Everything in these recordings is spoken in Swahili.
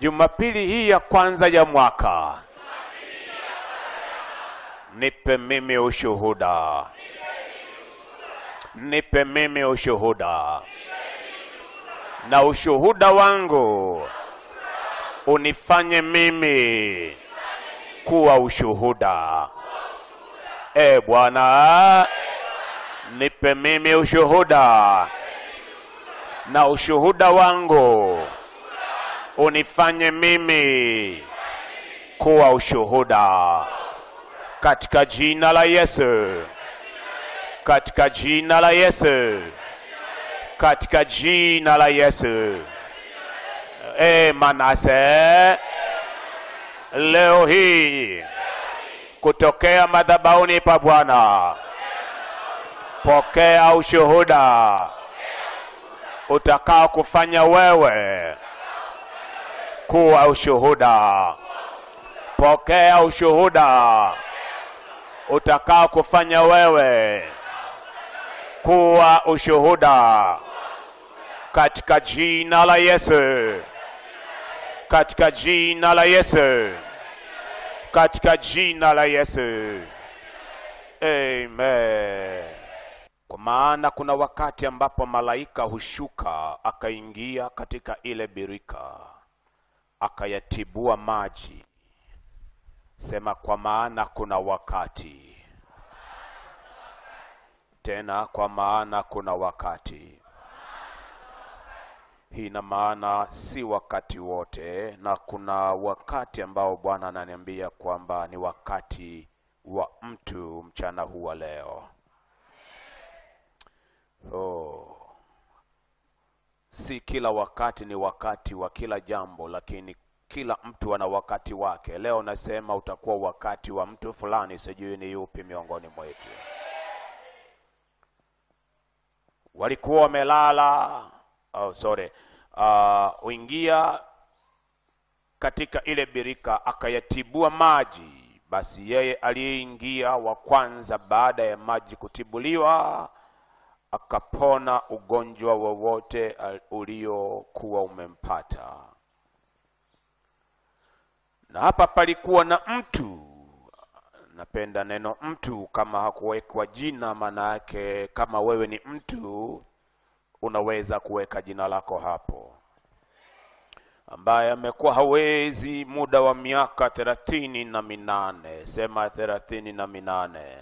Jumapili hii ya kwanza ya mwaka, nipe mimi ushuhuda, nipe mimi ushuhuda, na ushuhuda wangu unifanye mimi kuwa ushuhuda. E Bwana, nipe mimi ushuhuda, na ushuhuda wangu unifanye mimi kuwa ushuhuda. Katika jina la Yesu, katika jina la Yesu, katika jina la Yesu. E Manase, leo hii kutokea madhabahuni pa Bwana, pokea ushuhuda. Utakao kufanya wewe kuwa ushuhuda. Pokea ushuhuda utakao kufanya wewe kuwa ushuhuda katika jina la Yesu, katika jina la Yesu, katika jina la Yesu. Amen. Kwa maana kuna wakati ambapo malaika hushuka akaingia katika ile birika akayatibua maji. Sema, kwa maana kuna wakati tena, kwa maana kuna wakati. Hii ina maana si wakati wote, na kuna wakati ambao Bwana ananiambia kwamba ni wakati wa mtu mchana huwa leo. Oh. Si kila wakati ni wakati wa kila jambo, lakini kila mtu ana wakati wake. Leo nasema utakuwa wakati wa mtu fulani, sijui ni yupi miongoni mwetu. Walikuwa wamelala, oh, sorry, uh, uingia katika ile birika akayatibua maji. Basi yeye aliyeingia wa kwanza baada ya maji kutibuliwa akapona ugonjwa wowote uliokuwa umempata. Na hapa palikuwa na mtu, napenda neno mtu, kama hakuwekwa jina, maana yake kama wewe ni mtu unaweza kuweka jina lako hapo, ambaye amekuwa hawezi muda wa miaka thelathini na minane. Sema thelathini na minane.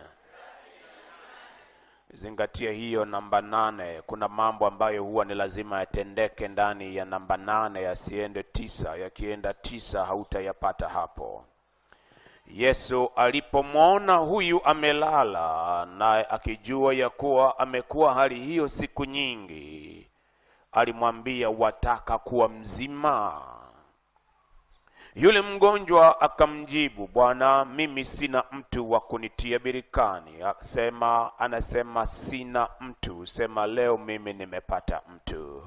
Zingatia hiyo namba nane. Kuna mambo ambayo huwa ni lazima yatendeke ndani ya namba nane, yasiende tisa. Yakienda tisa hautayapata hapo. Yesu alipomwona huyu amelala, naye akijua ya kuwa amekuwa hali hiyo siku nyingi, alimwambia, wataka kuwa mzima? Yule mgonjwa akamjibu, Bwana, mimi sina mtu wa kunitia birikani. Sema, anasema sina mtu. Sema leo mimi nimepata mtu.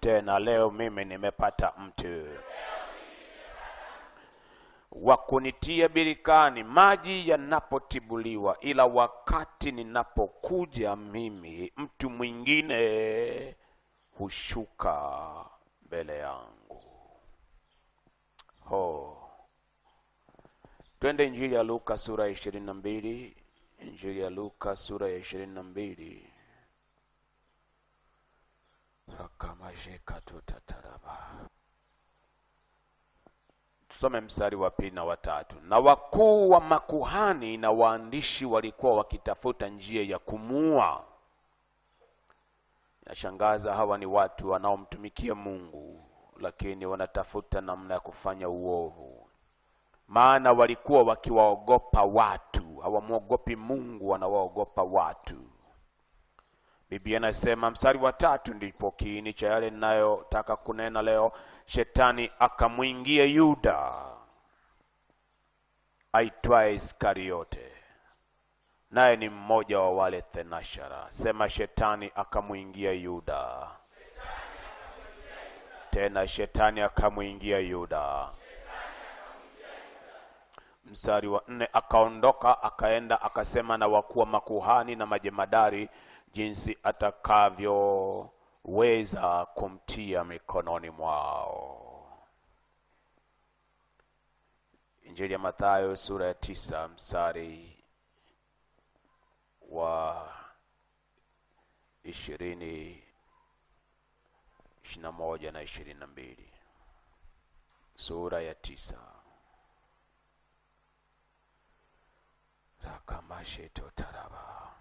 Tena leo mimi nimepata mtu wa kunitia birikani maji yanapotibuliwa, ila wakati ninapokuja mimi, mtu mwingine hushuka mbele yangu. Ho, twende Injili ya Luka sura ya ishirini na mbili. Injili ya Luka sura ya ishirini na mbili. rakamashekatutataraba tusome mstari wa pili na watatu. Na wakuu wa makuhani na waandishi walikuwa wakitafuta njia ya kumuua. Nashangaza, hawa ni watu wanaomtumikia Mungu lakini wanatafuta namna ya kufanya uovu, maana walikuwa wakiwaogopa watu. Hawamwogopi Mungu, wanawaogopa watu. Biblia inasema mstari wa tatu, ndipo kiini cha yale ninayotaka kunena leo. Shetani akamwingia Yuda aitwaye Iskariote, naye ni mmoja wa wale thenashara. Sema, shetani akamwingia Yuda tena shetani akamwingia Yuda. Mstari wa nne, akaondoka akaenda akasema na wakuu wa makuhani na majemadari jinsi atakavyoweza kumtia mikononi mwao. Injili ya Mathayo sura ya tisa mstari wa ishirini ishirini na moja na ishirini na mbili. Sura ya tisa. Rakamashetotaraba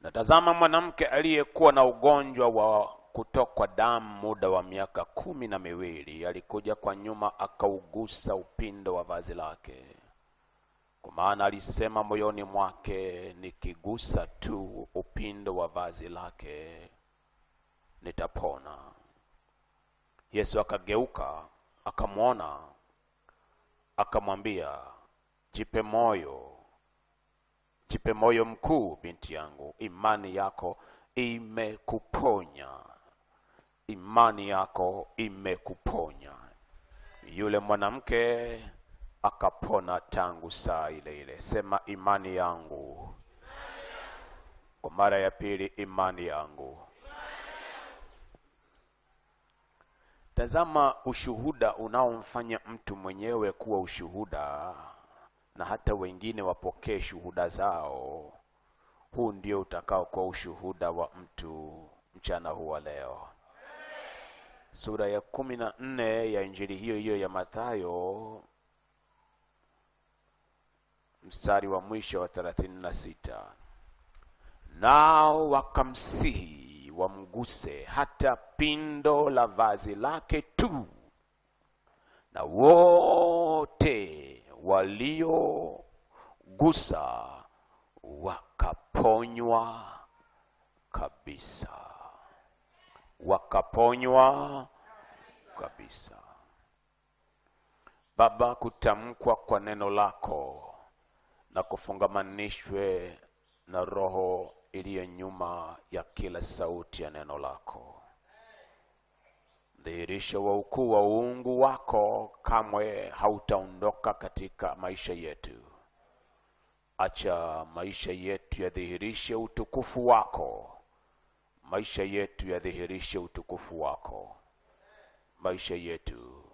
natazama mwanamke aliyekuwa na ugonjwa wa kutokwa damu muda wa miaka kumi na miwili. Alikuja kwa nyuma akaugusa upindo wa vazi lake. Kwa maana alisema moyoni mwake nikigusa tu upindo wa vazi lake nitapona. Yesu akageuka akamwona akamwambia jipe moyo jipe moyo mkuu binti yangu. Imani yako imekuponya. Imani yako imekuponya. Yule mwanamke akapona tangu saa ile ile. Sema imani yangu. Kwa mara ya pili imani yangu tazama ushuhuda unaomfanya mtu mwenyewe kuwa ushuhuda na hata wengine wapokee shuhuda zao. Huu ndio utakao kuwa ushuhuda wa mtu mchana huu wa leo. Sura ya kumi na nne ya injili hiyo hiyo ya mathayo mstari wa mwisho wa thelathini na sita. Nao wakamsihi wamguse hata pindo la vazi lake tu. Na wote waliogusa wakaponywa kabisa. Wakaponywa kabisa. Baba kutamkwa kwa neno lako na kufungamanishwe na roho iliyo nyuma ya kila sauti ya neno lako. Dhihirisho wa ukuu wa uungu wako kamwe hautaondoka katika maisha yetu. Acha maisha yetu yadhihirishe utukufu wako. Maisha yetu yadhihirishe utukufu wako. Maisha yetu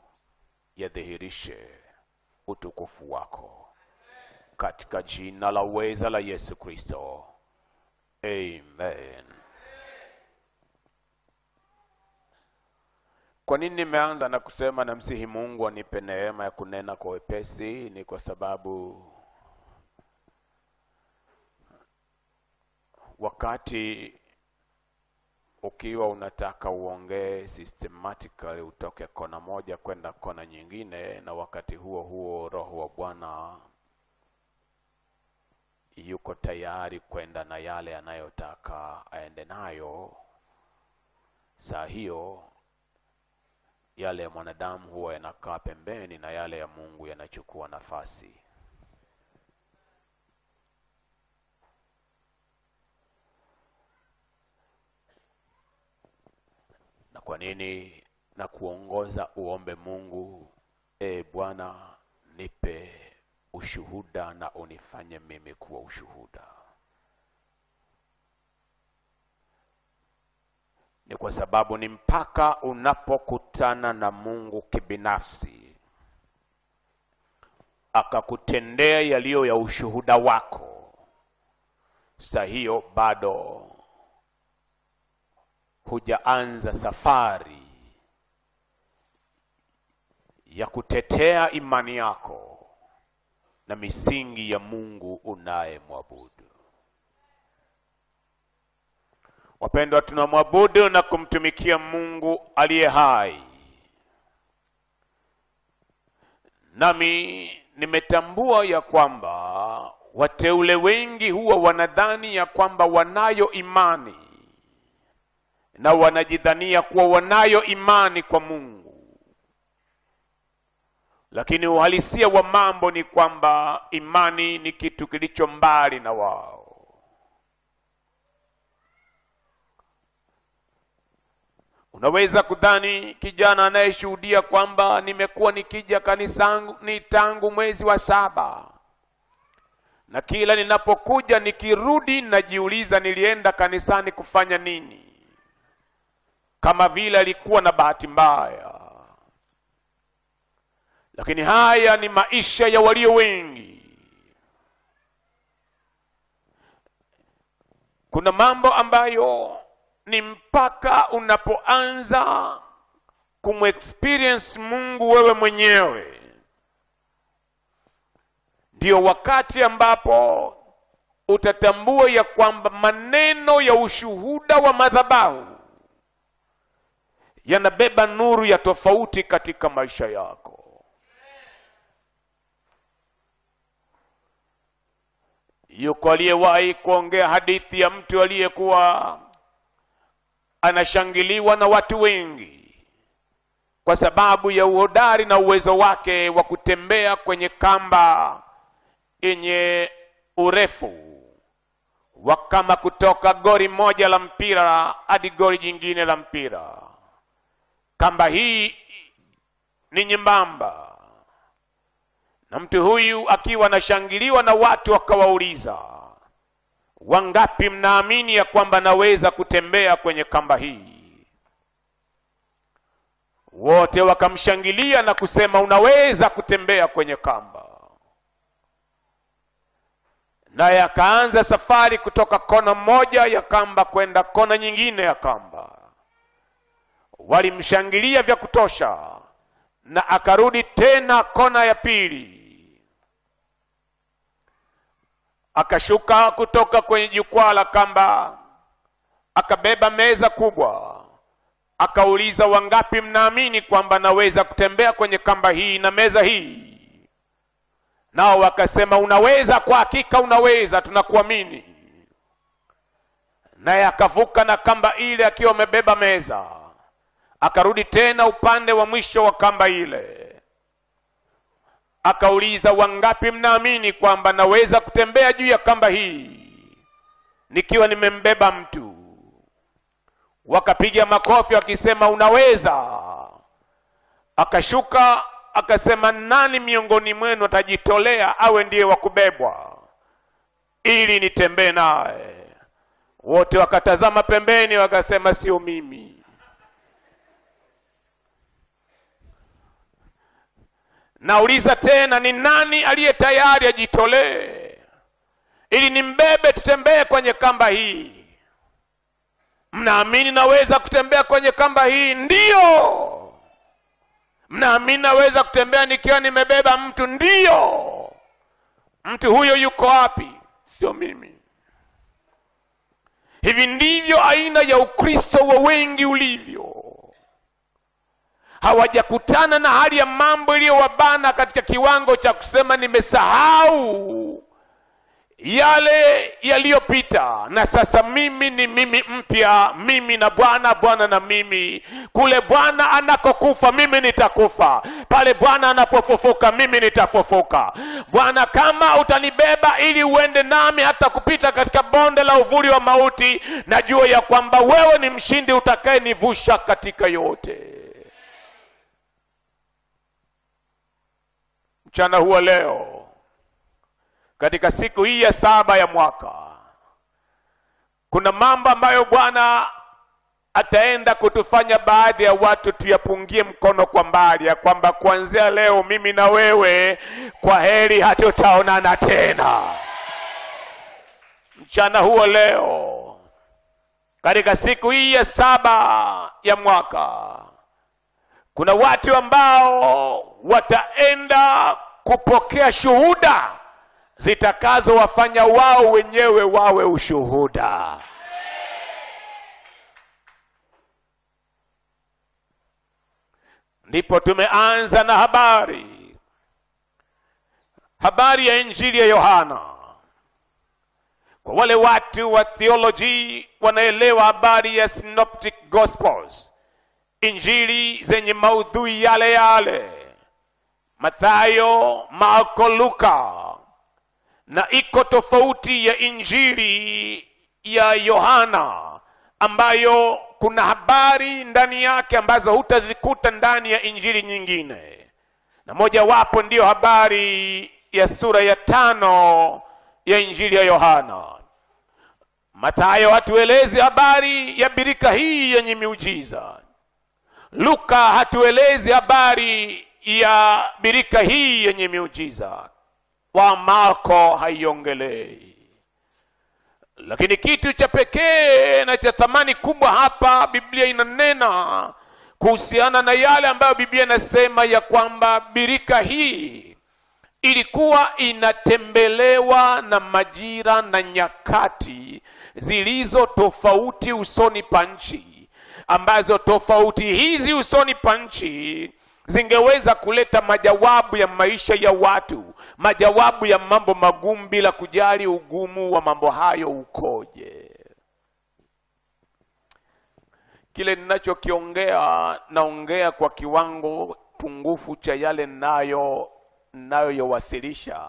yadhihirishe utukufu wako. Katika jina la uweza la yesu kristo amen. Kwa nini nimeanza na kusema namsihi mungu anipe neema ya kunena kwa wepesi? Ni kwa sababu wakati ukiwa unataka uongee systematically utoke kona moja kwenda kona nyingine na wakati huo huo roho wa bwana yuko tayari kwenda na yale anayotaka aende nayo. Saa hiyo yale ya mwanadamu huwa yanakaa pembeni na yale ya mungu yanachukua nafasi. Na kwa nini na kuongoza uombe mungu e bwana nipe ushuhuda na unifanye mimi kuwa ushuhuda. Ni kwa sababu ni mpaka unapokutana na mungu kibinafsi akakutendea yaliyo ya ushuhuda wako sa hiyo bado hujaanza safari ya kutetea imani yako na misingi ya mungu unayemwabudu. Wapendwa tunamwabudu na kumtumikia mungu aliye hai. Nami nimetambua ya kwamba wateule wengi huwa wanadhani ya kwamba wanayo imani na wanajidhania kuwa wanayo imani kwa mungu lakini uhalisia wa mambo ni kwamba imani ni kitu kilicho mbali na wao. Unaweza kudhani kijana anayeshuhudia kwamba nimekuwa nikija kanisani tangu mwezi wa saba. Na kila ninapokuja nikirudi najiuliza nilienda kanisani kufanya nini? Kama vile alikuwa na bahati mbaya lakini haya ni maisha ya walio wengi. Kuna mambo ambayo ni mpaka unapoanza kumexperience mungu wewe mwenyewe. Ndio wakati ambapo utatambua ya kwamba maneno ya ushuhuda wa madhabahu yanabeba nuru ya tofauti katika maisha yako yuko aliyewahi kuongea hadithi ya mtu aliyekuwa anashangiliwa na watu wengi kwa sababu ya uhodari na uwezo wake wa kutembea kwenye kamba yenye urefu wa kama kutoka gori moja la mpira hadi gori jingine la mpira. Kamba hii ni nyembamba na mtu huyu akiwa anashangiliwa na watu akawauliza wangapi mnaamini ya kwamba naweza kutembea kwenye kamba hii? Wote wakamshangilia na kusema unaweza kutembea kwenye kamba. Naye akaanza safari kutoka kona moja ya kamba kwenda kona nyingine ya kamba. Walimshangilia vya kutosha na akarudi tena kona ya pili akashuka kutoka kwenye jukwaa la kamba akabeba meza kubwa akauliza wangapi mnaamini kwamba naweza kutembea kwenye kamba hii na meza hii? Nao wakasema unaweza kwa hakika unaweza tunakuamini. Naye akavuka na kamba ile akiwa amebeba meza akarudi tena upande wa mwisho wa kamba ile akauliza wangapi mnaamini kwamba naweza kutembea juu ya kamba hii nikiwa nimembeba mtu? Wakapiga makofi wakisema unaweza. Akashuka akasema nani miongoni mwenu atajitolea awe ndiye wa kubebwa ili nitembee naye? Wote wakatazama pembeni wakasema sio mimi nauliza tena ni nani aliye tayari ajitolee? Ili nimbebe tutembee kwenye kamba hii. Mnaamini naweza kutembea kwenye kamba hii? Ndiyo mnaamini naweza kutembea nikiwa nimebeba mtu? Ndiyo mtu huyo yuko wapi? Sio mimi. Hivi ndivyo aina ya ukristo wa wengi ulivyo hawajakutana na hali ya mambo iliyowabana katika kiwango cha kusema nimesahau yale yaliyopita. Na sasa mimi ni mimi mpya mimi na bwana bwana na mimi. Kule bwana anakokufa mimi nitakufa. Pale bwana anapofufuka mimi nitafufuka. Bwana kama utanibeba ili uende nami hata kupita katika bonde la uvuli wa mauti najua ya kwamba wewe ni mshindi utakayenivusha katika yote mchana huwa leo katika siku hii ya saba ya mwaka kuna mambo ambayo bwana ataenda kutufanya baadhi ya watu tuyapungie mkono kwa mbali ya kwamba kuanzia leo mimi na wewe kwa heri hatutaonana tena. Mchana huo leo katika siku hii ya saba ya mwaka kuna watu ambao wataenda kupokea shuhuda zitakazowafanya wao wenyewe wawe ushuhuda. Ndipo tumeanza na habari. Habari ya injili ya yohana. Kwa wale watu wa theology wanaelewa habari ya synoptic gospels injili zenye maudhui yale yale. Mathayo marko luka. Na iko tofauti ya injili ya yohana ambayo kuna habari ndani yake ambazo hutazikuta ndani ya injili nyingine. Na mojawapo ndiyo habari ya sura ya tano ya injili ya yohana. Mathayo hatuelezi habari ya birika hii yenye miujiza. Luka hatuelezi habari ya birika hii yenye miujiza. Wa Marko haiongelei. Lakini kitu cha pekee na cha thamani kubwa hapa Biblia inanena kuhusiana na yale ambayo Biblia inasema ya kwamba birika hii ilikuwa inatembelewa na majira na nyakati zilizo tofauti usoni pa nchi, ambazo tofauti hizi usoni pa nchi zingeweza kuleta majawabu ya maisha ya watu, majawabu ya mambo magumu, bila kujali ugumu wa mambo hayo ukoje. Kile ninachokiongea naongea kwa kiwango pungufu cha yale nayo nayoyowasilisha,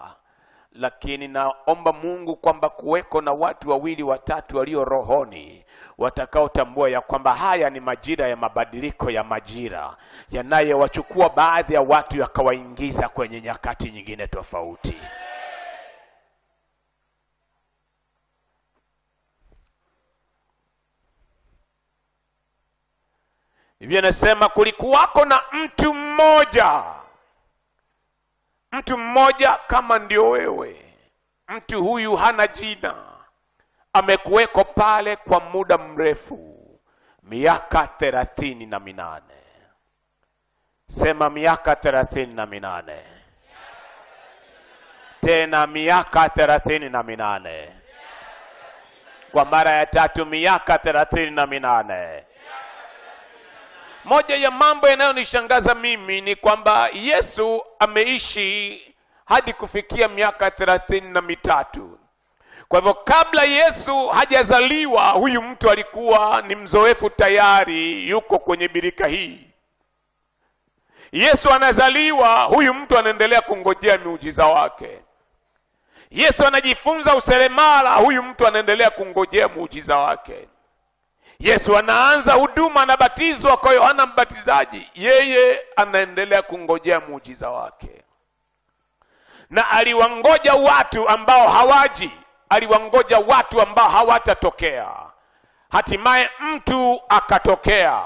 lakini naomba Mungu kwamba kuweko na watu wawili watatu walio rohoni watakaotambua ya kwamba haya ni majira ya mabadiliko ya majira yanayowachukua baadhi ya watu yakawaingiza kwenye nyakati nyingine tofauti. Biblia inasema kulikuwako na mtu mmoja, mtu mmoja kama ndio wewe. Mtu huyu hana jina, amekuweko pale kwa muda mrefu, miaka thelathini na minane. Sema miaka thelathini na minane, tena miaka thelathini na minane, kwa mara ya tatu, miaka thelathini na minane. Moja ya mambo yanayonishangaza mimi ni kwamba Yesu ameishi hadi kufikia miaka thelathini na mitatu. Kwa hivyo kabla Yesu hajazaliwa, huyu mtu alikuwa ni mzoefu tayari, yuko kwenye birika hii. Yesu anazaliwa, huyu mtu anaendelea kungojea miujiza wake. Yesu anajifunza useremala, huyu mtu anaendelea kungojea muujiza wake. Yesu anaanza huduma, anabatizwa kwa Yohana Mbatizaji, yeye anaendelea kungojea muujiza wake, na aliwangoja watu ambao hawaji, aliwangoja watu ambao hawatatokea. Hatimaye mtu akatokea,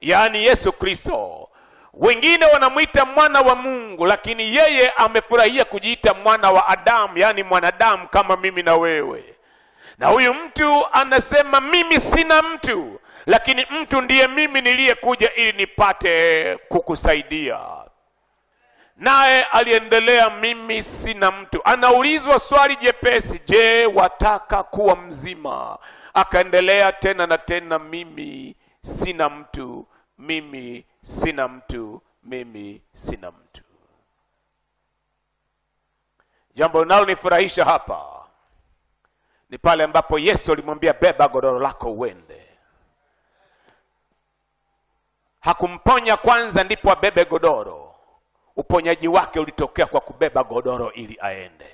yaani Yesu Kristo. Wengine wanamwita mwana wa Mungu, lakini yeye amefurahia kujiita mwana wa Adamu, yaani mwanadamu kama mimi na wewe na huyu mtu anasema mimi sina mtu, lakini mtu ndiye mimi niliyekuja ili nipate kukusaidia. Naye aliendelea, mimi sina mtu. Anaulizwa swali jepesi, je, wataka kuwa mzima? Akaendelea tena na tena, mimi sina mtu, mimi sina mtu, mimi sina mtu. Jambo linalonifurahisha hapa ni pale ambapo Yesu alimwambia beba godoro lako uende. Hakumponya kwanza ndipo abebe godoro. Uponyaji wake ulitokea kwa kubeba godoro ili aende.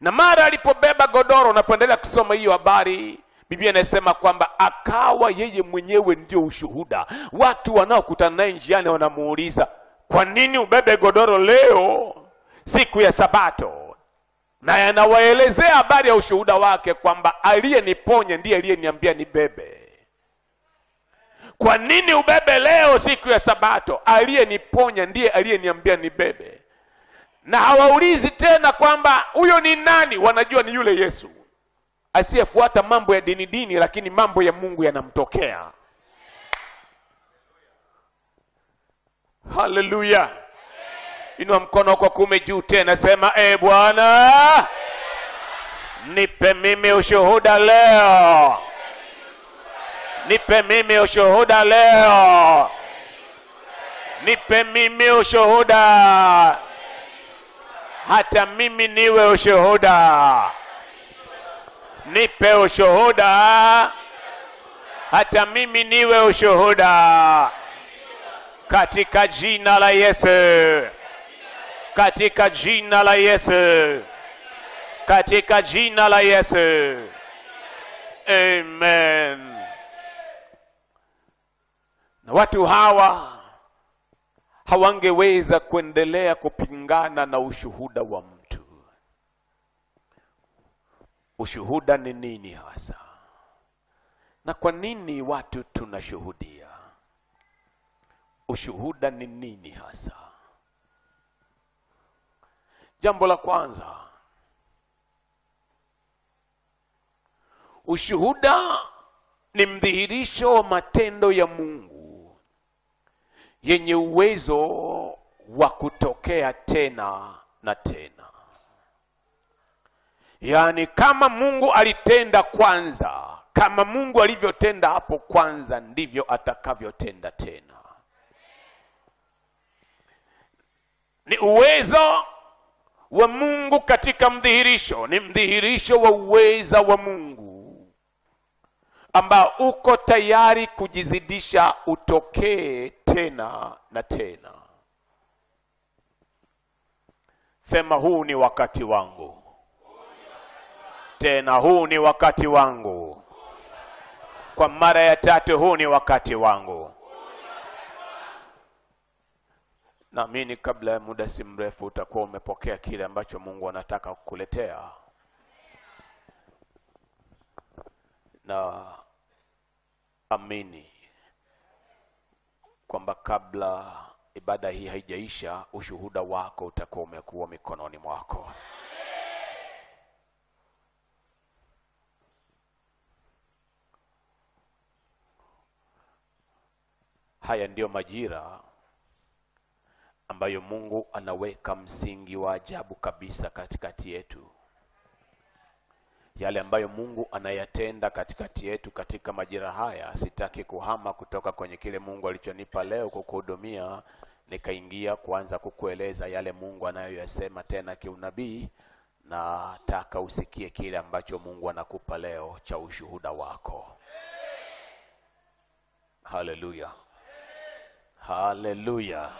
Na mara alipobeba godoro, unapoendelea kusoma hiyo habari, Biblia inasema kwamba akawa yeye mwenyewe ndio ushuhuda. Watu wanaokutana naye njiani wanamuuliza, kwa nini ubebe godoro leo siku ya Sabato? naye anawaelezea habari ya ushuhuda wake kwamba aliyeniponya ndiye aliyeniambia nibebe. Kwa nini ubebe leo siku ya Sabato? Aliyeniponya ndiye aliyeniambia nibebe. Na hawaulizi tena kwamba huyo ni nani, wanajua ni yule Yesu asiyefuata mambo ya dini dini, lakini mambo ya Mungu yanamtokea. Haleluya! Inua mkono wako kuume juu tena, sema e Bwana, nipe mimi ushuhuda leo, nipe mimi ushuhuda leo, nipe mimi ushuhuda, hata mimi niwe ushuhuda, nipe ushuhuda, hata mimi niwe ushuhuda, katika jina la Yesu. Katika jina la Yesu, katika jina la Yesu, amen. Na watu hawa hawangeweza kuendelea kupingana na ushuhuda wa mtu. ushuhuda ni nini hasa? Na kwa nini watu tunashuhudia? Ushuhuda ni nini hasa? Jambo la kwanza ushuhuda ni mdhihirisho wa matendo ya mungu yenye uwezo wa kutokea tena na tena. Yaani kama mungu alitenda kwanza kama mungu alivyotenda hapo kwanza ndivyo atakavyotenda tena. Ni uwezo wa mungu katika mdhihirisho ni mdhihirisho wa uweza wa mungu ambao uko tayari kujizidisha utokee tena na tena. Sema huu ni wakati wangu. Tena huu ni wakati wangu. Kwa mara ya tatu huu ni wakati wangu. Naamini kabla ya muda si mrefu utakuwa umepokea kile ambacho mungu anataka kukuletea. Na amini kwamba kabla ibada hii haijaisha ushuhuda wako utakuwa umekuwa mikononi mwako. Haya ndiyo majira ambayo mungu anaweka msingi wa ajabu kabisa katikati yetu yale ambayo mungu anayatenda katikati yetu katika majira haya. Sitaki kuhama kutoka kwenye kile mungu alichonipa leo kukuhudumia nikaingia kuanza kukueleza yale mungu anayoyasema tena kiunabii. Na taka usikie kile ambacho mungu anakupa leo cha ushuhuda wako. Haleluya. Haleluya.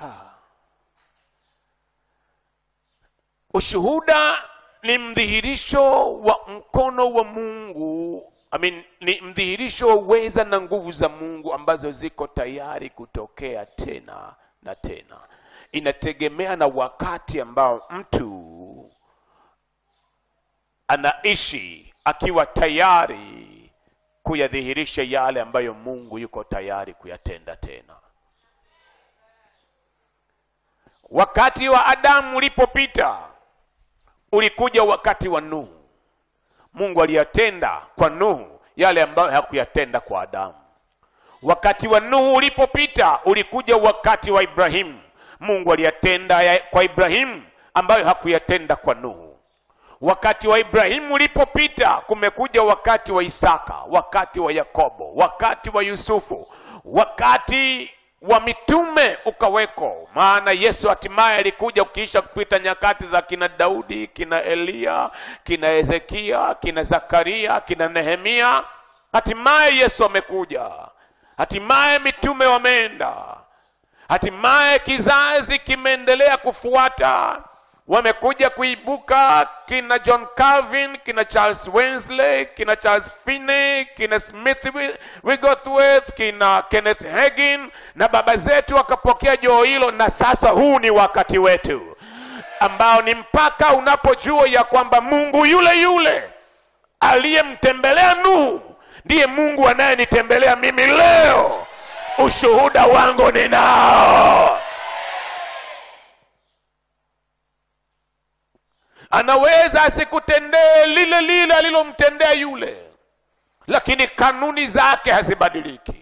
Ha. ushuhuda ni mdhihirisho wa mkono wa mungu. I mean, ni mdhihirisho wa uweza na nguvu za mungu ambazo ziko tayari kutokea tena na tena. Inategemea na wakati ambao mtu anaishi akiwa tayari kuyadhihirisha yale ambayo mungu yuko tayari kuyatenda tena. Wakati wa adamu ulipopita ulikuja wakati wa nuhu. Mungu aliyatenda kwa nuhu yale ambayo hakuyatenda kwa adamu. Wakati wa nuhu ulipopita ulikuja wakati wa ibrahimu mungu aliyatenda kwa ibrahimu ambayo hakuyatenda kwa nuhu. Wakati wa ibrahimu ulipopita kumekuja wakati wa isaka wakati wa yakobo wakati wa yusufu wakati wa mitume ukaweko. Maana yesu hatimaye alikuja ukiisha kupita nyakati za kina daudi kina eliya kina hezekia kina zakaria kina nehemia. Hatimaye yesu amekuja. Hatimaye mitume wameenda. Hatimaye kizazi kimeendelea kufuata wamekuja kuibuka kina john calvin kina charles wensley kina charles finney kina smith Wi- wigglesworth kina kenneth hagin na baba zetu wakapokea joo hilo na sasa huu ni wakati wetu ambao ni mpaka unapojua ya kwamba mungu yule yule aliyemtembelea nuhu ndiye mungu anayenitembelea mimi leo. Ushuhuda wangu ninao anaweza asikutendee lile lile alilomtendea yule lakini kanuni zake hazibadiliki.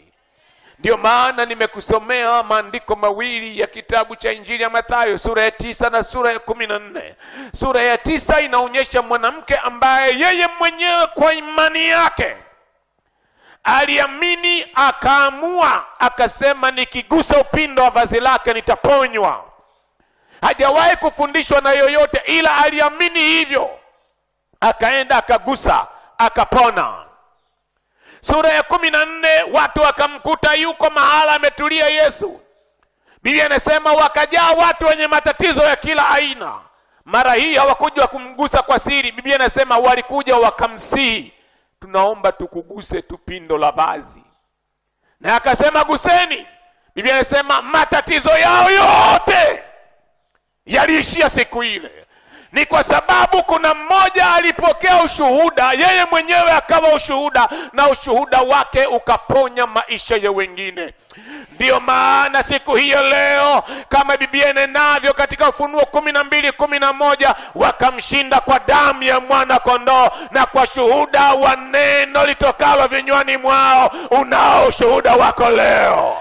Ndiyo maana nimekusomea maandiko mawili ya kitabu cha injili ya mathayo sura ya tisa na sura ya kumi na nne. Sura ya tisa inaonyesha mwanamke ambaye yeye mwenyewe kwa imani yake aliamini akaamua akasema nikigusa upindo wa vazi lake nitaponywa hajawahi kufundishwa na yoyote ila aliamini hivyo. Akaenda akagusa akapona. Sura ya kumi na nne watu wakamkuta yuko mahala ametulia yesu. Biblia inasema wakajaa watu wenye matatizo ya kila aina. Mara hii hawakuja kumgusa kwa siri. Biblia inasema walikuja wakamsihi tunaomba tukuguse tupindo la vazi. Na akasema guseni. Biblia inasema matatizo yao yote yaliishia siku ile. Ni kwa sababu kuna mmoja alipokea ushuhuda yeye mwenyewe akawa ushuhuda na ushuhuda wake ukaponya maisha ya wengine. Ndiyo maana siku hiyo leo kama biblia inenavyo katika ufunuo kumi na mbili kumi na moja wakamshinda kwa damu ya mwana kondoo na kwa shuhuda wa neno litokalo vinywani mwao unao ushuhuda wako leo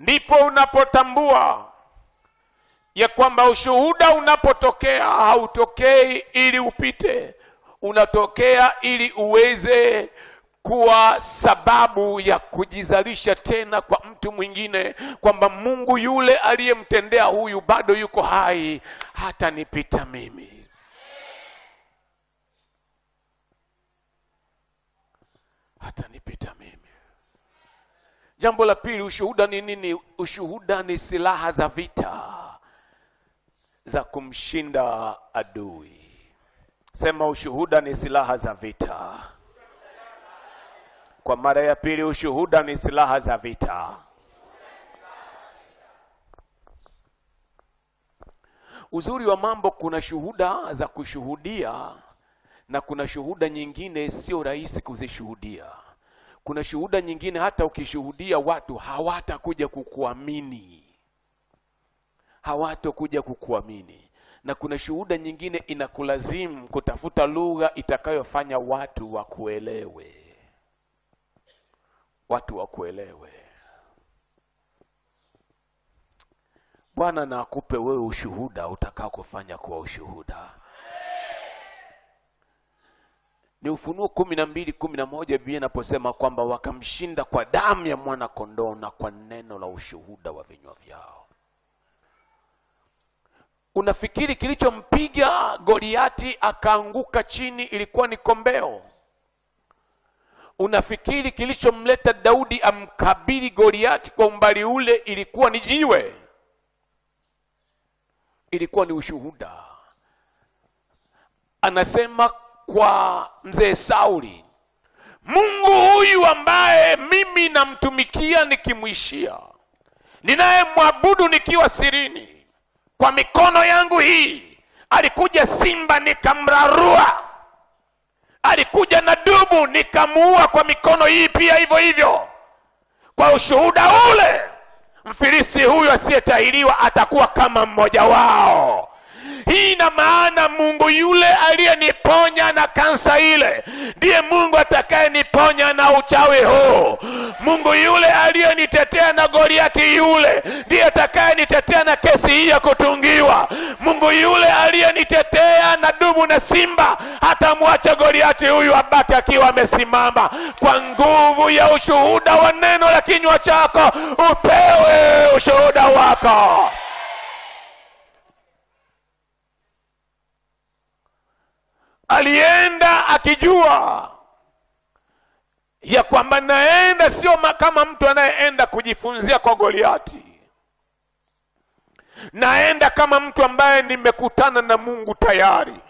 ndipo unapotambua ya kwamba ushuhuda unapotokea hautokei ili upite. Unatokea ili uweze kuwa sababu ya kujizalisha tena kwa mtu mwingine kwamba mungu yule aliyemtendea huyu bado yuko hai hata nipita mimi. Hata nipita jambo la pili ushuhuda ni nini? Ushuhuda ni silaha za vita za kumshinda adui. Sema ushuhuda ni silaha za vita. Kwa mara ya pili ushuhuda ni silaha za vita. Uzuri wa mambo kuna shuhuda za kushuhudia na kuna shuhuda nyingine sio rahisi kuzishuhudia kuna shuhuda nyingine hata ukishuhudia watu hawatakuja kukuamini. Hawatokuja kukuamini. Na kuna shuhuda nyingine inakulazimu kutafuta lugha itakayofanya watu wakuelewe. Watu wakuelewe. Bwana na akupe wewe ushuhuda utakao kufanya kuwa ushuhuda ni ufunuo kumi na mbili kumi na moja inaposema kwamba wakamshinda kwa damu ya mwana kondoo na kwa neno la ushuhuda wa vinywa vyao. Unafikiri kilichompiga goliati akaanguka chini ilikuwa ni kombeo? Unafikiri kilichomleta daudi amkabili goliati kwa umbali ule ilikuwa ni jiwe? Ilikuwa ni ushuhuda. Anasema kwa mzee sauli. Mungu huyu ambaye mimi namtumikia nikimwishia ninayemwabudu nikiwa sirini kwa mikono yangu hii alikuja simba nikamrarua. Alikuja na dubu nikamuua kwa mikono hii pia hivyo hivyo. Kwa ushuhuda ule mfilisi huyu asiyetahiriwa atakuwa kama mmoja wao hii ina maana mungu yule aliyeniponya na kansa ile ndiye mungu atakayeniponya na uchawi huu. Mungu yule aliyenitetea na goliati yule ndiye atakayenitetea na kesi hii ya kutungiwa. Mungu yule aliyenitetea na dubu na simba hatamwacha goliati huyu abaki akiwa amesimama. Kwa nguvu ya ushuhuda wa neno la kinywa chako upewe ushuhuda wako alienda akijua ya kwamba naenda sio kama mtu anayeenda kujifunzia kwa goliati. Naenda kama mtu ambaye nimekutana na mungu tayari.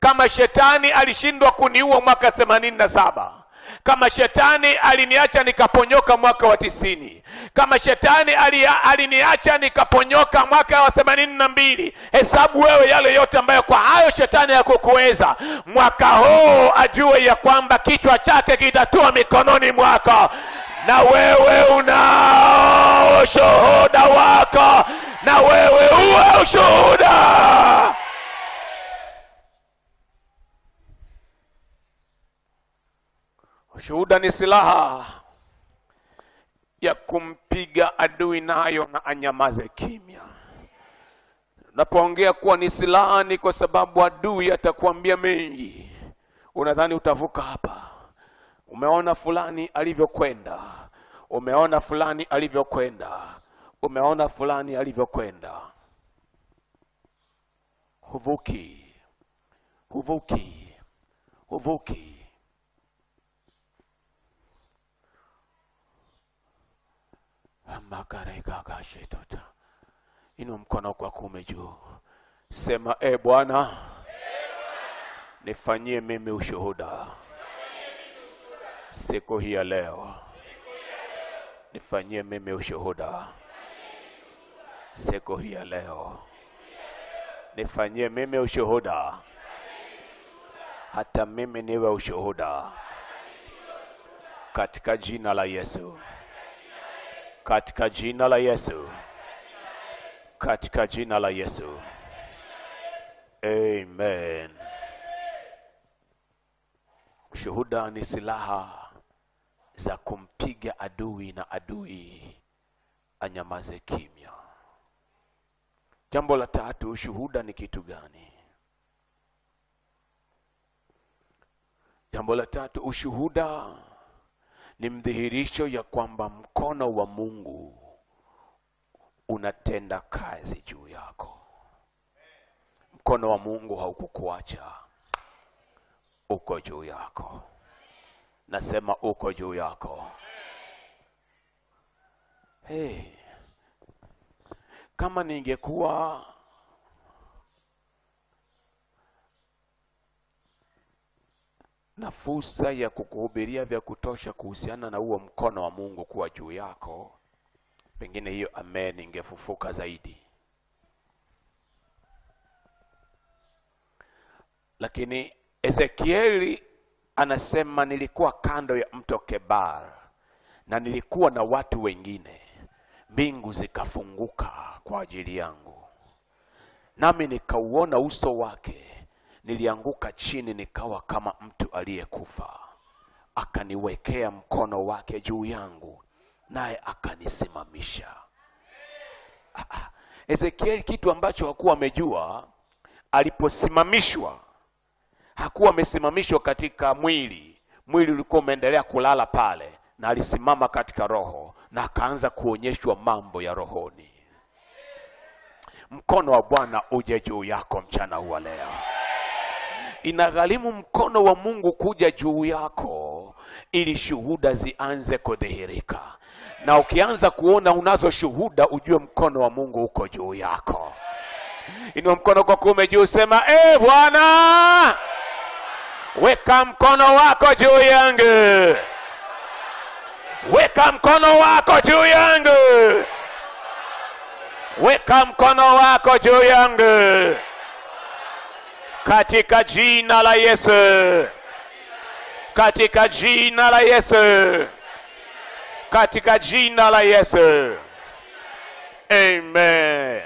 Kama shetani alishindwa kuniua mwaka themanini na saba kama shetani aliniacha nikaponyoka mwaka wa tisini. Kama shetani ali- aliniacha nikaponyoka mwaka wa themanini na mbili. Hesabu wewe yale yote ambayo kwa hayo shetani yakukuweza mwaka huu ajue ya kwamba kichwa chake kitatua mikononi mwako. Na wewe unao ushuhuda wako. Na wewe uwe ushuhuda ushuhuda ni silaha ya kumpiga adui nayo na anyamaze kimya. Unapoongea kuwa ni silaha ni kwa sababu adui atakuambia mengi. Unadhani utavuka hapa. Umeona fulani alivyokwenda. Umeona fulani alivyokwenda. Umeona fulani alivyokwenda. Huvuki. Huvuki. Huvuki makarekakashetota inu mkono kwa kume juu. Sema e bwana nifanyie mimi ushuhuda. Siku hii ya leo nifanyie mimi ushuhuda. Siku hii ya leo, nifanyie mimi ushuhuda, hata mimi niwe ushuhuda, katika jina la Yesu, katika jina la Yesu, katika jina la Yesu, amen. Ushuhuda ni silaha za kumpiga adui na adui anyamaze kimya. Jambo la tatu, ushuhuda ni kitu gani? Jambo la tatu, ushuhuda ni mdhihirisho ya kwamba mkono wa Mungu unatenda kazi juu yako. Mkono wa Mungu haukukuacha, uko juu yako. Nasema uko juu yako. Hey, kama ningekuwa na fursa ya kukuhubiria vya kutosha kuhusiana na huo mkono wa Mungu kuwa juu yako, pengine hiyo amen ingefufuka zaidi, lakini Ezekieli anasema nilikuwa kando ya mto Kebar na nilikuwa na watu wengine, mbingu zikafunguka kwa ajili yangu, nami nikauona uso wake. Nilianguka chini, nikawa kama mtu aliyekufa. Akaniwekea mkono wake juu yangu, naye akanisimamisha. Ah, ah. Ezekieli kitu ambacho hakuwa amejua, aliposimamishwa hakuwa amesimamishwa katika mwili. Mwili ulikuwa umeendelea kulala pale, na alisimama katika roho na akaanza kuonyeshwa mambo ya rohoni. Mkono wa Bwana uje juu yako mchana huu leo. Inagharimu mkono wa Mungu kuja juu yako ili shuhuda zianze kudhihirika, na ukianza kuona unazo shuhuda, ujue mkono wa Mungu uko juu yako. Inua mkono kwa kuume juu, sema e Bwana, weka mkono wako juu yangu, weka mkono wako juu yangu, weka mkono wako juu yangu, katika jina la Yesu, katika jina la Yesu, katika jina la Yesu, amen.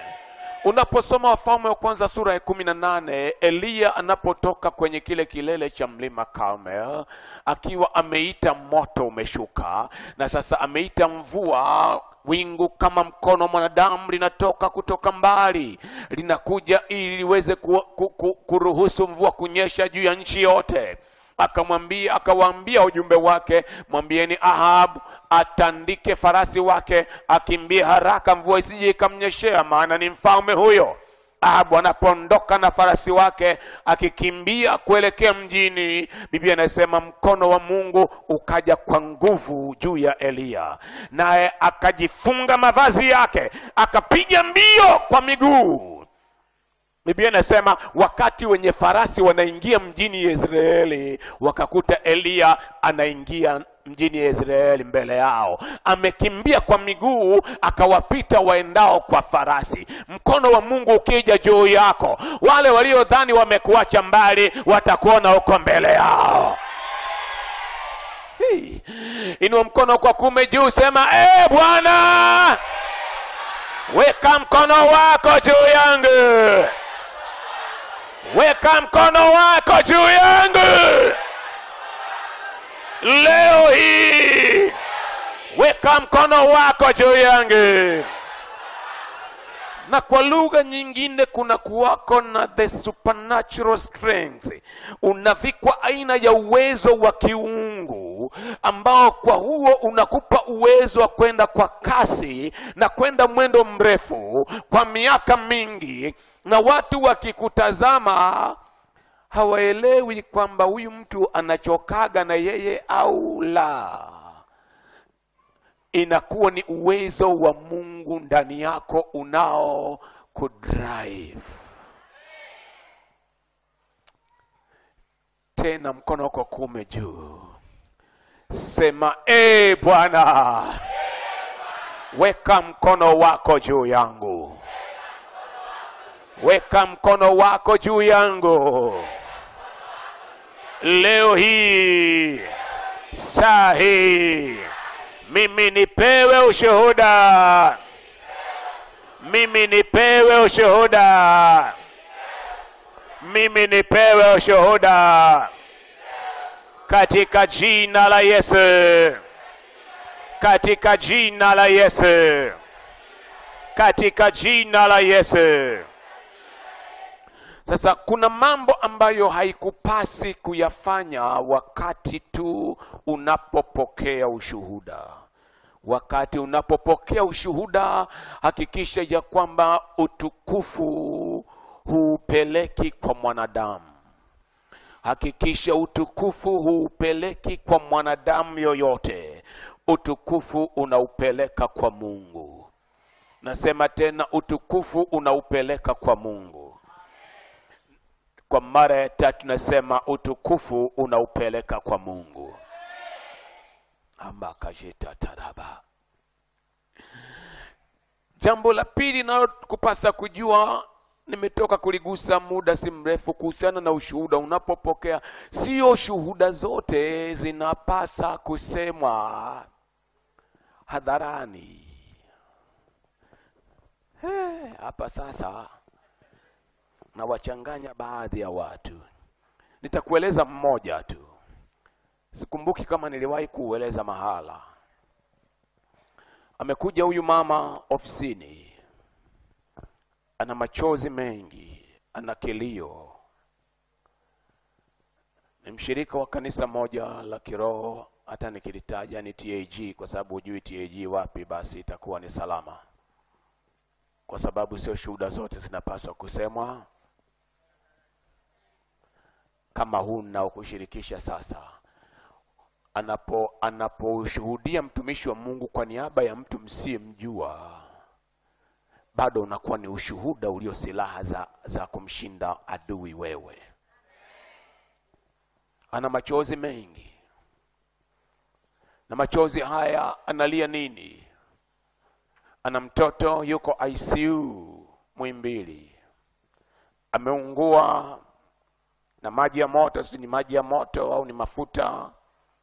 Unaposoma Wafalme wa kwanza sura ya kumi na nane Eliya anapotoka kwenye kile kilele cha mlima Karmel akiwa ameita moto umeshuka, na sasa ameita mvua wingu kama mkono wa mwanadamu linatoka kutoka mbali linakuja ili liweze ku, ku, ku, kuruhusu mvua kunyesha juu ya nchi yote akamwambia akawaambia ujumbe wake, mwambieni ahabu atandike farasi wake akimbie haraka, mvua isije ikamnyeshea, maana ni mfalme huyo. Ahabu anapoondoka na farasi wake akikimbia kuelekea mjini, Biblia inasema mkono wa Mungu ukaja kwa nguvu juu ya Eliya, naye akajifunga mavazi yake akapiga mbio kwa miguu. Biblia inasema wakati wenye farasi wanaingia mjini Israeli, wakakuta Eliya anaingia mjini Israeli mbele yao, amekimbia kwa miguu, akawapita waendao kwa farasi. Mkono wa Mungu ukija juu yako, wale waliodhani wamekuacha mbali watakuona huko mbele yao. Hii. Inua mkono kwa kume juu, sema e Bwana, weka mkono wako juu yangu weka mkono wako juu yangu leo hii, weka mkono wako juu yangu. Na kwa lugha nyingine kuna kuwako na the supernatural strength, unavikwa aina ya uwezo wa kiungu ambao kwa huo unakupa uwezo wa kwenda kwa kasi na kwenda mwendo mrefu kwa miaka mingi. Na watu wakikutazama hawaelewi kwamba huyu mtu anachokaga na yeye au la. Inakuwa ni uwezo wa Mungu ndani yako unao kudrive. Tena mkono wako kume juu, sema e Bwana, weka mkono wako juu yangu weka mkono wako juu yangu leo hii saa hii mimi nipewe ushuhuda. Mimi nipewe ushuhuda. Mimi nipewe ushuhuda. Katika jina la Yesu. Katika jina la Yesu. Katika jina la Yesu sasa kuna mambo ambayo haikupasi kuyafanya wakati tu unapopokea ushuhuda. Wakati unapopokea ushuhuda, hakikisha ya kwamba utukufu huupeleki kwa mwanadamu. Hakikisha utukufu huupeleki kwa mwanadamu yoyote, utukufu unaupeleka kwa Mungu. Nasema tena, utukufu unaupeleka kwa Mungu kwa mara ya tatu nasema utukufu unaupeleka kwa mungu. Amakajita taraba. Jambo la pili nalokupasa kujua nimetoka kuligusa muda si mrefu kuhusiana na ushuhuda unapopokea. Sio shuhuda zote zinapasa kusemwa hadharani. Hapa. hapa sasa na wachanganya baadhi ya watu. Nitakueleza mmoja tu, sikumbuki kama niliwahi kuueleza mahala. Amekuja huyu mama ofisini, ana machozi mengi, ana kilio. Ni mshirika wa kanisa moja la kiroho, hata nikilitaja ni TAG, kwa sababu hujui TAG wapi, basi itakuwa ni salama, kwa sababu sio shuhuda zote zinapaswa kusemwa kama huu ninaokushirikisha sasa. Anapo anaposhuhudia mtumishi wa Mungu kwa niaba ya mtu msiyemjua, bado unakuwa ni ushuhuda ulio silaha za, za kumshinda adui wewe. Ana machozi mengi, na machozi haya analia nini? Ana mtoto yuko ICU mwimbili ameungua na maji ya moto, sijui ni maji ya moto au ni mafuta,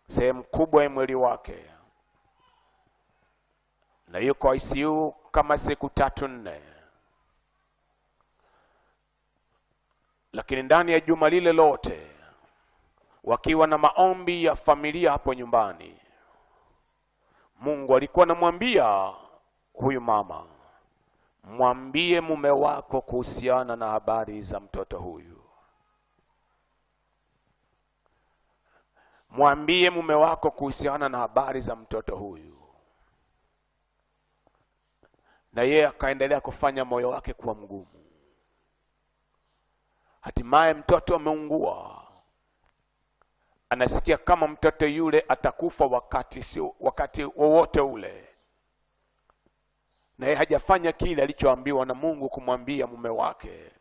sehemu kubwa ya mwili wake, na yuko ICU kama siku tatu nne. Lakini ndani ya juma lile lote, wakiwa na maombi ya familia hapo nyumbani, Mungu alikuwa anamwambia huyu mama, mwambie mume wako kuhusiana na habari za mtoto huyu mwambie mume wako kuhusiana na habari za mtoto huyu. Na yeye akaendelea kufanya moyo wake kuwa mgumu. Hatimaye mtoto ameungua, anasikia kama mtoto yule atakufa wakati sio wakati wowote ule, na yeye hajafanya kile alichoambiwa na Mungu kumwambia mume wake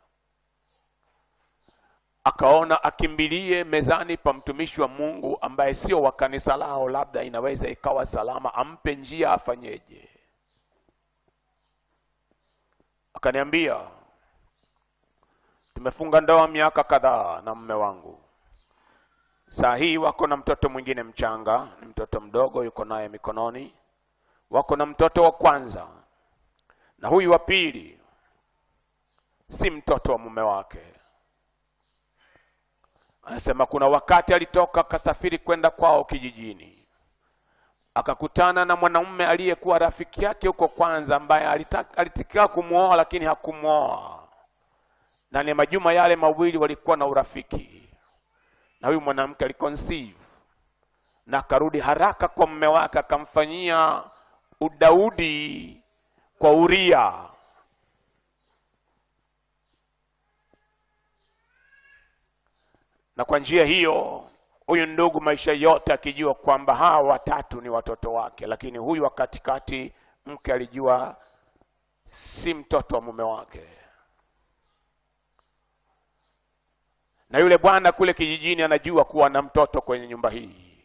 akaona akimbilie mezani pa mtumishi wa Mungu ambaye sio wa kanisa lao, labda inaweza ikawa salama, ampe njia afanyeje. Akaniambia, tumefunga ndoa miaka kadhaa na mume wangu, saa hii wako na mtoto mwingine mchanga, ni mtoto mdogo, yuko naye mikononi, wako na mtoto wa kwanza, na huyu wa pili si mtoto wa mume wake. Anasema kuna wakati alitoka akasafiri kwenda kwao kijijini, akakutana na mwanaume aliyekuwa rafiki yake huko kwanza, ambaye alitaka kumwoa lakini hakumwoa. na ni majuma yale mawili walikuwa na urafiki, na huyu mwanamke aliconceive na akarudi haraka kwa mume wake, akamfanyia udaudi kwa Uria. Na kwa njia hiyo huyu ndugu maisha yote akijua kwamba hawa watatu ni watoto wake, lakini huyu wa katikati mke alijua si mtoto wa mume wake. Na yule bwana kule kijijini anajua kuwa na mtoto kwenye nyumba hii,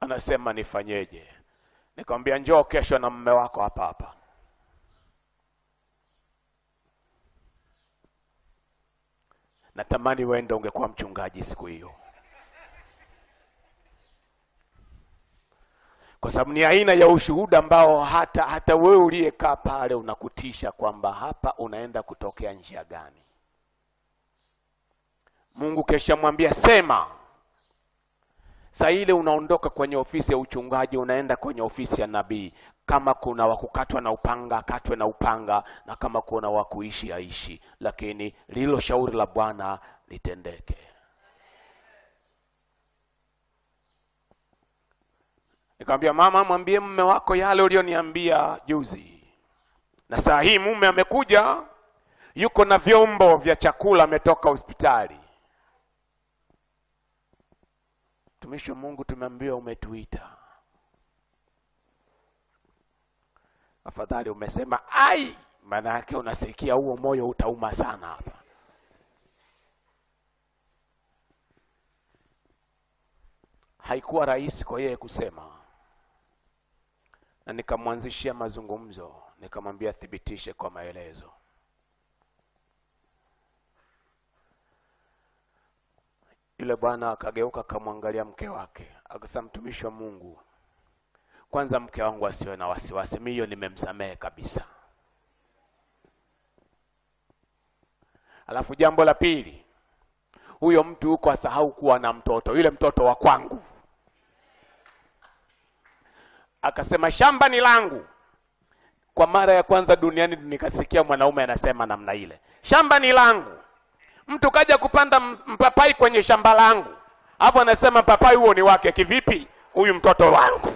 anasema nifanyeje? nikamwambia njoo kesho na mume wako hapa hapa natamani wewe ndio ungekuwa mchungaji siku hiyo. Kwa sababu ni aina ya ushuhuda ambao hata hata wewe uliyekaa pale unakutisha kwamba hapa unaenda kutokea njia gani. Mungu kesha mwambia sema saa ile unaondoka kwenye ofisi ya uchungaji unaenda kwenye ofisi ya nabii kama kuna wakukatwa na upanga akatwe na upanga na kama kuna wakuishi aishi. Lakini lilo shauri la bwana litendeke. Nikamwambia mama mwambie mume wako yale ulioniambia juzi. Na saa hii mume amekuja yuko na vyombo vya chakula ametoka hospitali. Mtumishi wa mungu tumeambiwa umetuita afadhali umesema ai maana yake unasikia huo moyo utauma sana hapa. Haikuwa rahisi kwa yeye kusema. Na nikamwanzishia mazungumzo nikamwambia thibitishe kwa maelezo. Yule bwana akageuka akamwangalia mke wake akasema mtumishi wa mungu kwanza mke wangu asiwe na wasiwasi mimi hiyo nimemsamehe kabisa. Alafu jambo la pili huyo mtu huko asahau kuwa na mtoto yule mtoto wa kwangu. Akasema shamba ni langu. Kwa mara ya kwanza duniani nikasikia mwanaume anasema namna ile. Shamba ni langu. Mtu kaja kupanda mpapai kwenye shamba langu. Hapo anasema papai huo ni wake kivipi? Huyu mtoto wangu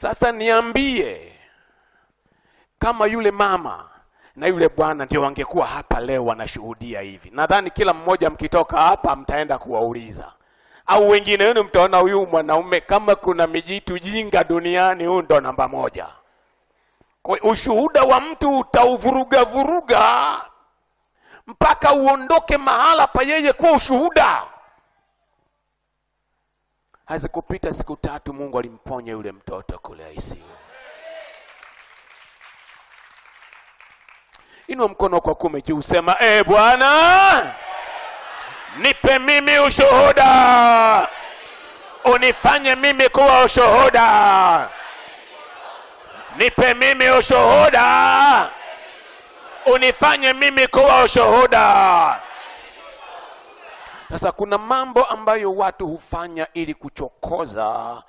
sasa niambie kama yule mama na yule bwana ndio wangekuwa hapa leo wanashuhudia hivi nadhani kila mmoja mkitoka hapa mtaenda kuwauliza. Au wengine wenu mtaona huyu mwanaume kama kuna mijitu jinga duniani huyu ndo namba moja. Kwa ushuhuda wa mtu utauvuruga vuruga mpaka uondoke mahala pa yeye kuwa ushuhuda hazikupita siku tatu mungu alimponya yule mtoto kule ICU. inua mkono kwa kume juu sema e bwana nipe mimi ushuhuda. Unifanye mimi kuwa ushuhuda. Nipe mimi ushuhuda. Unifanye mimi kuwa ushuhuda sasa kuna mambo ambayo watu hufanya ili kuchokoza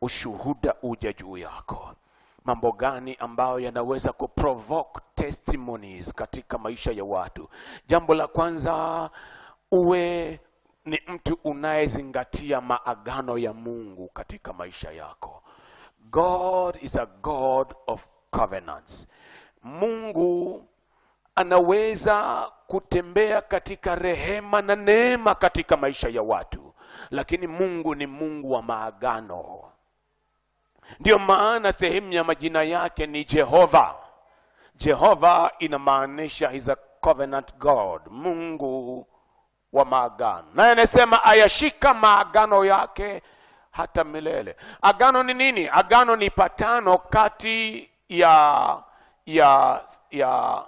ushuhuda uja juu yako. Mambo gani ambayo yanaweza kuprovoke testimonies katika maisha ya watu? Jambo la kwanza uwe ni mtu unayezingatia maagano ya mungu katika maisha yako. God is a god of covenants. Mungu anaweza kutembea katika rehema na neema katika maisha ya watu. Lakini mungu ni mungu wa maagano. Ndiyo maana sehemu ya majina yake ni jehova. Jehova inamaanisha is a covenant god mungu wa maagano. Naye anasema ayashika maagano yake hata milele. Agano ni nini? Agano ni patano kati ya ya ya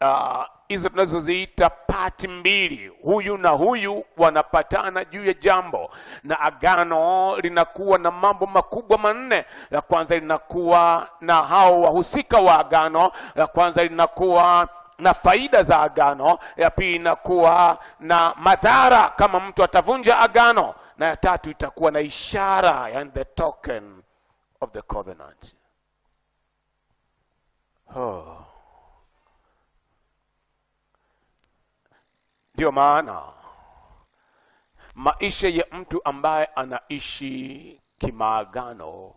uh, hizo tunazoziita pati mbili huyu na huyu wanapatana juu ya jambo na agano linakuwa na mambo makubwa manne la kwanza linakuwa na hao wahusika wa agano la kwanza linakuwa na faida za agano ya pili inakuwa na madhara kama mtu atavunja agano na ya tatu itakuwa na ishara yani the token of the covenant oh. Ndiyo maana maisha ya mtu ambaye anaishi kimaagano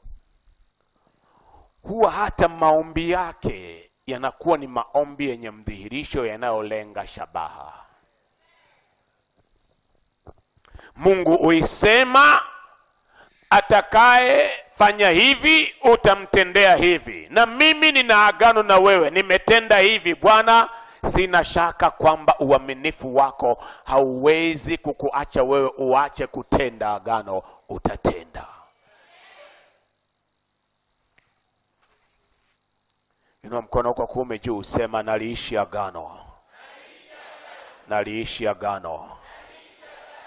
huwa hata maombi yake yanakuwa ni maombi yenye mdhihirisho yanayolenga shabaha. Mungu uisema atakaye fanya hivi utamtendea hivi. Na mimi nina agano na wewe. Nimetenda hivi bwana sina shaka kwamba uaminifu wako hauwezi kukuacha wewe uache kutenda agano utatenda. Inua mkono kwa kuume juu usema naliishi agano. Naliishi agano.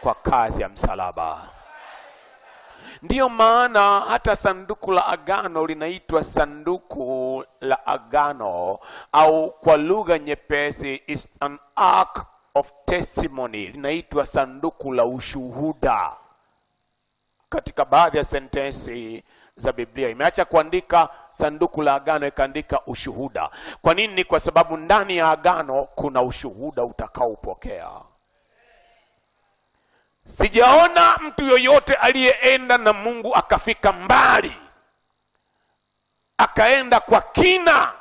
Kwa kazi ya msalaba ndiyo maana hata sanduku la agano linaitwa sanduku la agano au kwa lugha nyepesi is an ark of testimony. Linaitwa sanduku la ushuhuda. Katika baadhi ya sentensi za biblia imeacha kuandika sanduku la agano ikaandika ushuhuda. Kwa nini? Ni kwa sababu ndani ya agano kuna ushuhuda utakaopokea sijaona mtu yoyote aliyeenda na mungu akafika mbali akaenda kwa kina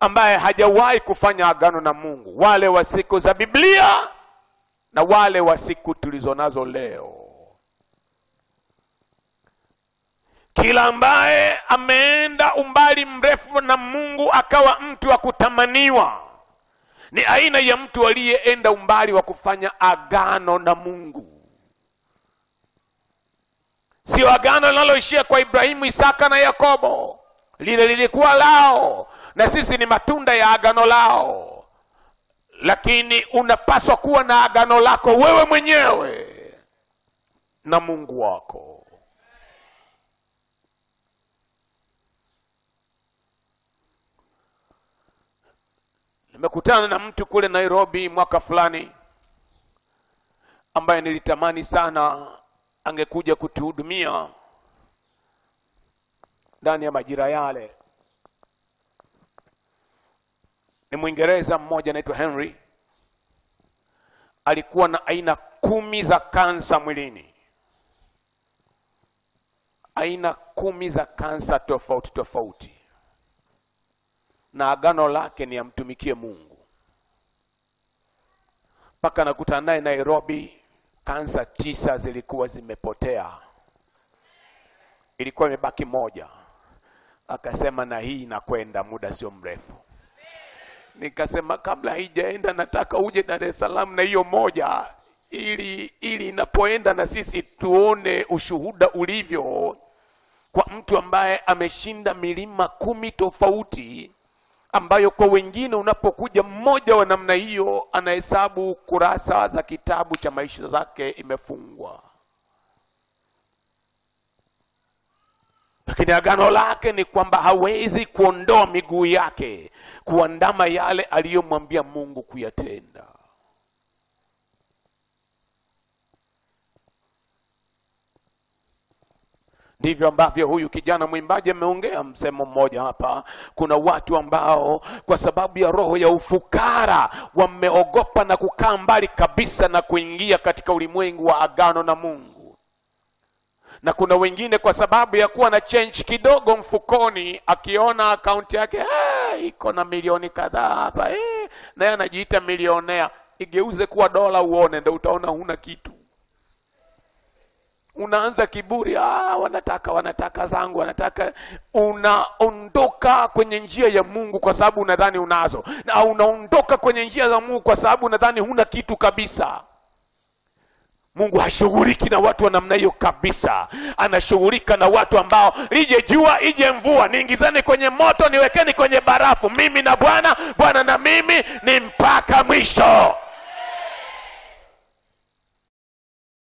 ambaye hajawahi kufanya agano na mungu. Wale wa siku za biblia na wale wa siku tulizo nazo leo. Kila ambaye ameenda umbali mrefu na mungu akawa mtu wa kutamaniwa ni aina ya mtu aliyeenda umbali wa kufanya agano na mungu. Sio agano linaloishia kwa ibrahimu isaka na yakobo. Lile lilikuwa lao na sisi ni matunda ya agano lao. Lakini unapaswa kuwa na agano lako wewe mwenyewe na mungu wako nimekutana na mtu kule nairobi mwaka fulani ambaye nilitamani sana angekuja kutuhudumia ndani ya majira yale. Ni mwingereza mmoja anaitwa henry. Alikuwa na aina kumi za kansa mwilini. Aina kumi za kansa tofauti tofauti na agano lake ni amtumikie mungu. Mpaka nakutana naye nairobi kansa tisa zilikuwa zimepotea. Ilikuwa imebaki moja. Akasema na hii inakwenda muda sio mrefu. Nikasema kabla haijaenda nataka uje dar es salaam na hiyo moja ili ili inapoenda na sisi tuone ushuhuda ulivyo kwa mtu ambaye ameshinda milima kumi tofauti ambayo kwa wengine unapokuja mmoja wa namna hiyo anahesabu kurasa za kitabu cha maisha zake imefungwa. Lakini agano lake ni kwamba hawezi kuondoa miguu yake kuandama yale aliyomwambia mungu kuyatenda ndivyo ambavyo huyu kijana mwimbaji ameongea msemo mmoja hapa. Kuna watu ambao kwa sababu ya roho ya ufukara wameogopa na kukaa mbali kabisa na kuingia katika ulimwengu wa agano na mungu. Na kuna wengine kwa sababu ya kuwa na change kidogo mfukoni akiona akaunti yake hey, iko na milioni kadhaa hapa hey, naye anajiita milionea igeuze kuwa dola uone ndio utaona huna kitu unaanza kiburi ah, wanataka wanataka zangu wanataka. Unaondoka kwenye njia ya mungu kwa sababu unadhani unazo. Na unaondoka kwenye njia za mungu kwa sababu unadhani huna kitu kabisa. Mungu hashughuliki na watu wa namna hiyo kabisa. Anashughulika na watu ambao ije jua ije mvua niingizane kwenye moto niwekeni kwenye barafu. Mimi na bwana bwana na mimi ni mpaka mwisho